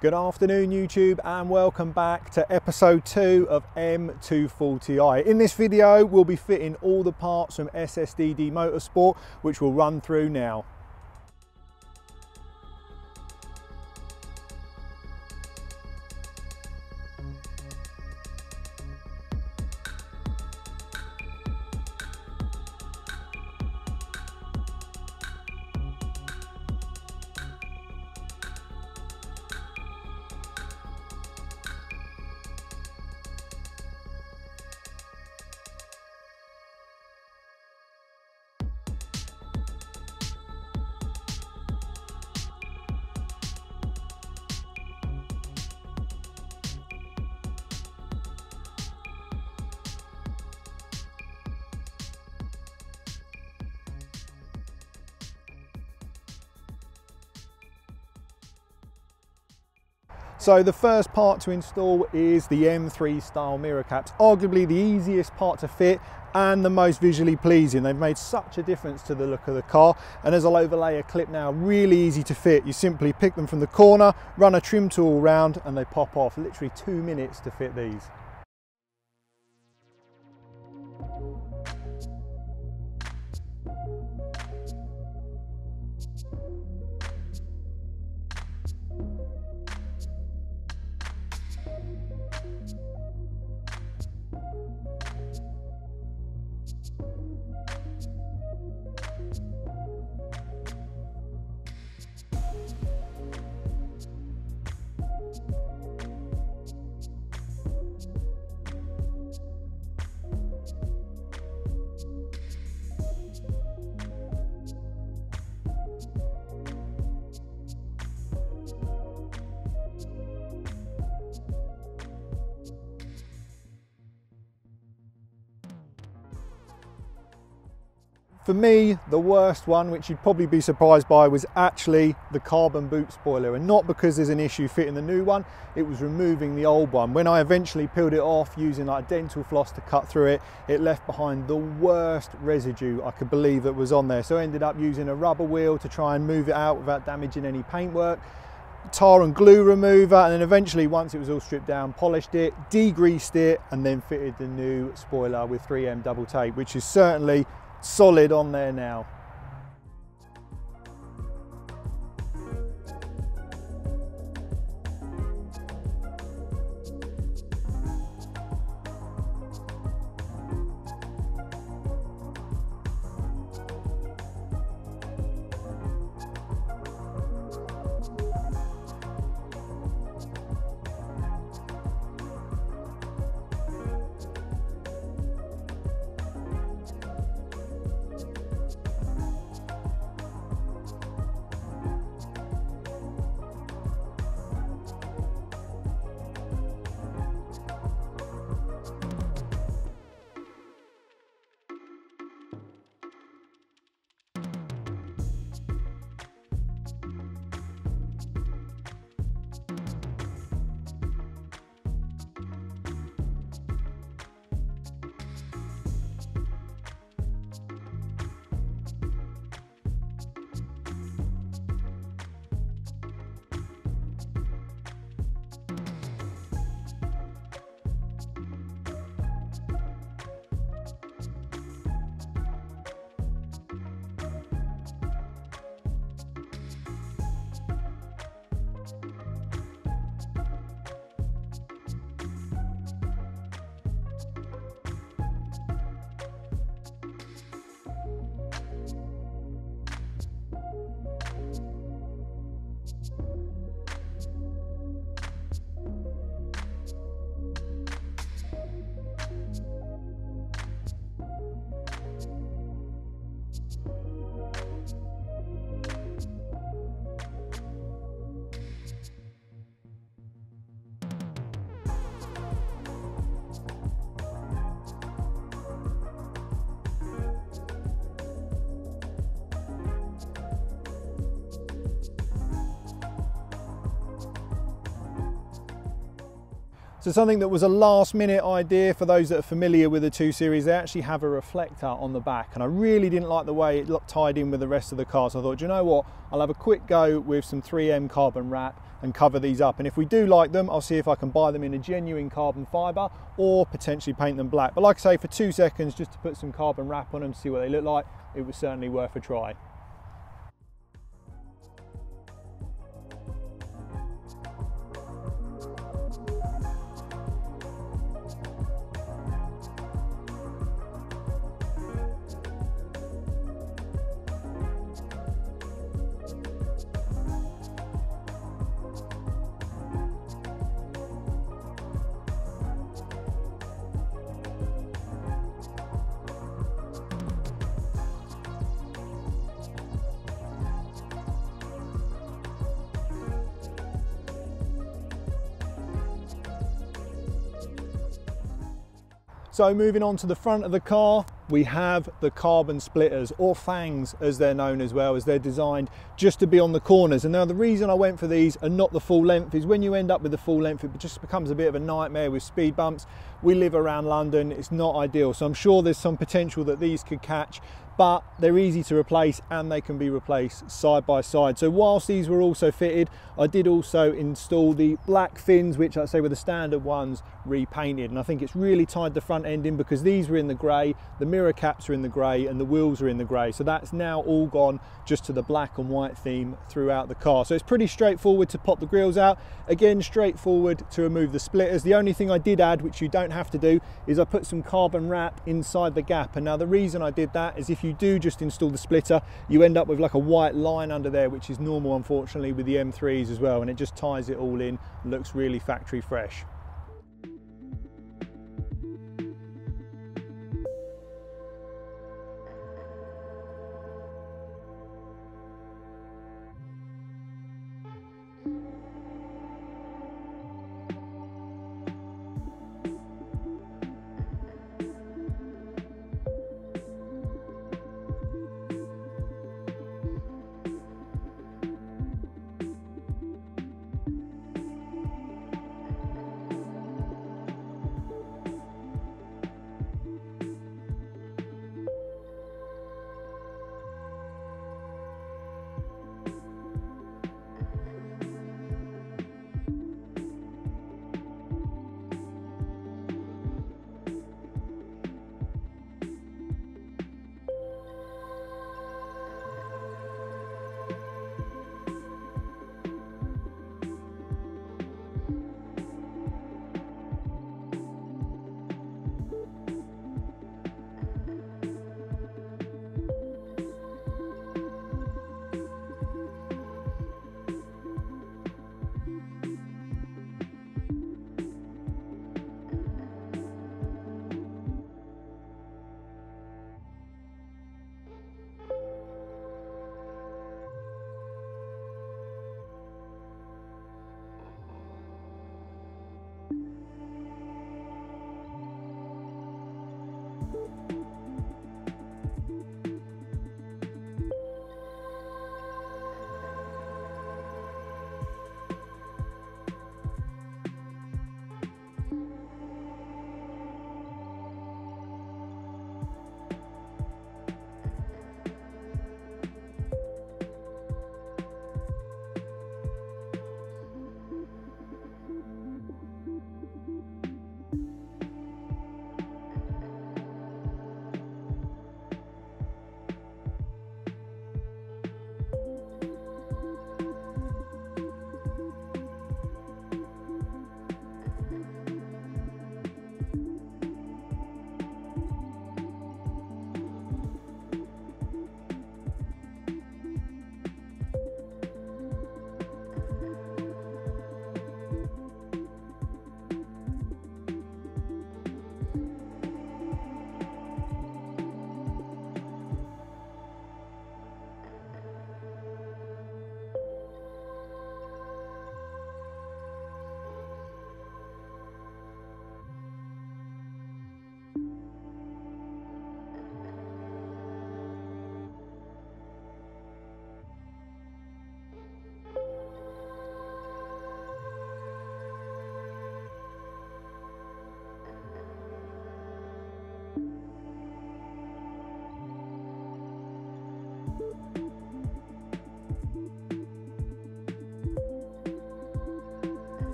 Good afternoon YouTube and welcome back to episode 2 of M240i. In this video we'll be fitting all the parts from SSDD Motorsport which we'll run through now. So the first part to install is the M3 style mirror caps, arguably the easiest part to fit and the most visually pleasing. They've made such a difference to the look of the car. And as I'll overlay a clip now, really easy to fit. You simply pick them from the corner, run a trim tool around and they pop off. Literally two minutes to fit these. For me, the worst one, which you'd probably be surprised by, was actually the carbon boot spoiler. And not because there's an issue fitting the new one, it was removing the old one. When I eventually peeled it off using like dental floss to cut through it, it left behind the worst residue I could believe that was on there. So I ended up using a rubber wheel to try and move it out without damaging any paintwork tar and glue remover and then eventually once it was all stripped down polished it degreased it and then fitted the new spoiler with 3m double tape which is certainly solid on there now. So something that was a last minute idea for those that are familiar with the 2 Series, they actually have a reflector on the back and I really didn't like the way it looked tied in with the rest of the car. So I thought, you know what, I'll have a quick go with some 3M carbon wrap and cover these up. And if we do like them, I'll see if I can buy them in a genuine carbon fibre or potentially paint them black. But like I say, for two seconds, just to put some carbon wrap on them, see what they look like, it was certainly worth a try. So moving on to the front of the car, we have the carbon splitters or fangs as they're known as well as they're designed just to be on the corners. And now the reason I went for these and not the full length is when you end up with the full length it just becomes a bit of a nightmare with speed bumps. We live around London it's not ideal. So I'm sure there's some potential that these could catch but they're easy to replace and they can be replaced side by side. So whilst these were also fitted, I did also install the black fins, which I say were the standard ones repainted. And I think it's really tied the front end in because these were in the grey, the mirror caps are in the grey and the wheels are in the grey. So that's now all gone just to the black and white theme throughout the car. So it's pretty straightforward to pop the grills out. Again, straightforward to remove the splitters. The only thing I did add, which you don't have to do, is I put some carbon wrap inside the gap. And now the reason I did that is if you you do just install the splitter, you end up with like a white line under there, which is normal, unfortunately, with the M3s as well. And it just ties it all in, looks really factory fresh.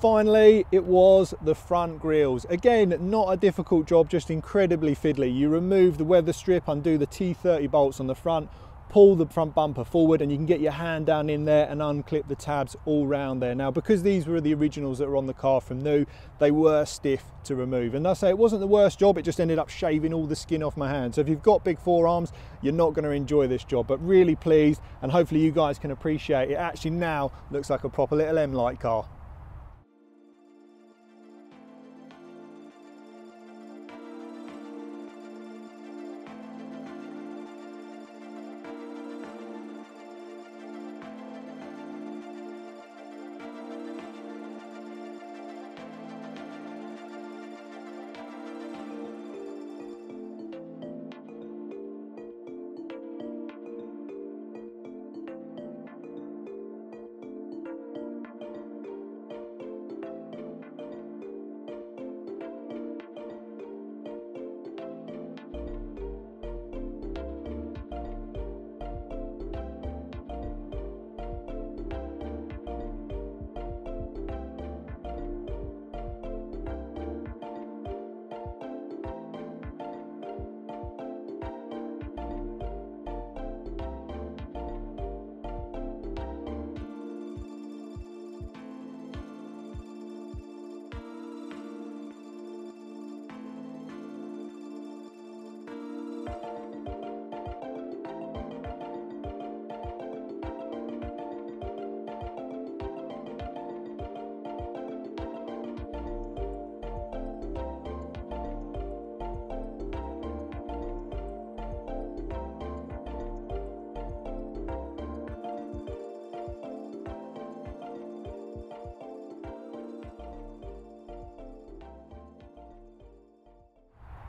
Finally, it was the front grills. Again, not a difficult job, just incredibly fiddly. You remove the weather strip, undo the T30 bolts on the front, pull the front bumper forward and you can get your hand down in there and unclip the tabs all round there. Now, because these were the originals that were on the car from new, they were stiff to remove. And I say it wasn't the worst job, it just ended up shaving all the skin off my hand. So if you've got big forearms, you're not gonna enjoy this job, but really pleased and hopefully you guys can appreciate it. Actually now looks like a proper little M-Light car.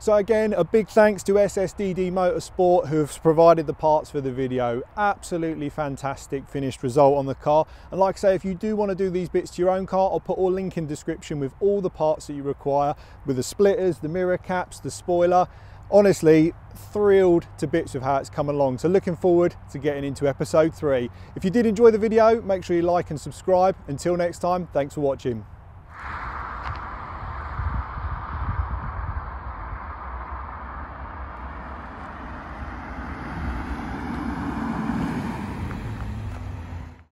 So again, a big thanks to SSDD Motorsport who have provided the parts for the video. Absolutely fantastic finished result on the car. And like I say, if you do want to do these bits to your own car, I'll put a link in description with all the parts that you require, with the splitters, the mirror caps, the spoiler. Honestly, thrilled to bits of how it's come along. So looking forward to getting into episode three. If you did enjoy the video, make sure you like and subscribe. Until next time, thanks for watching.